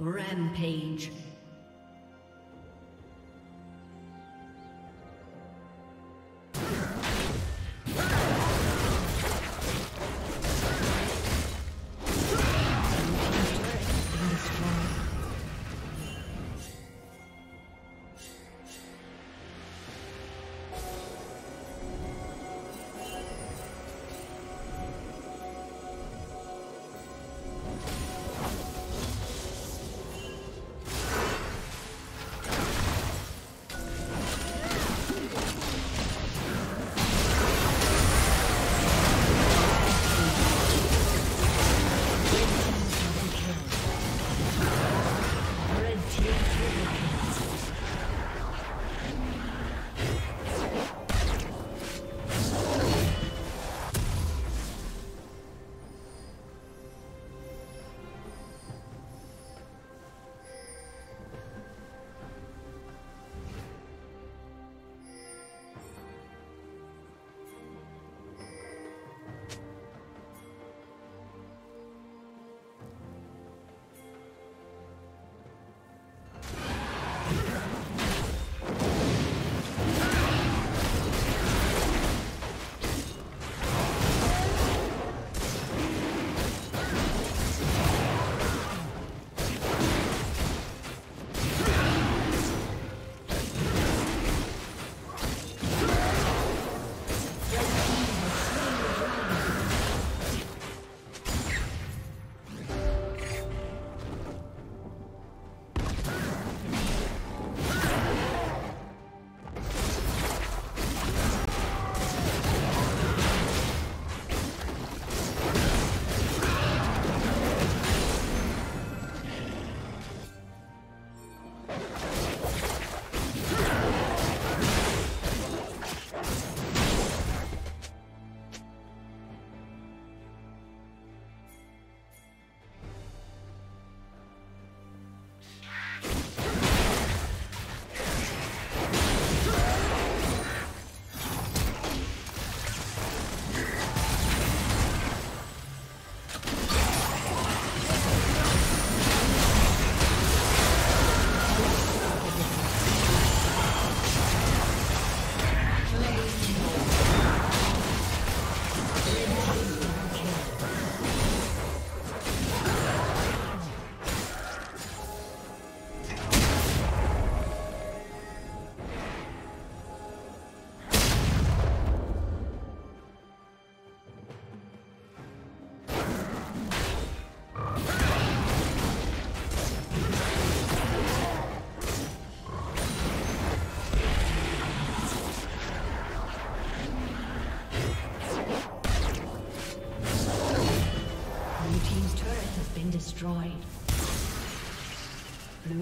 Rampage.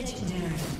Legendary.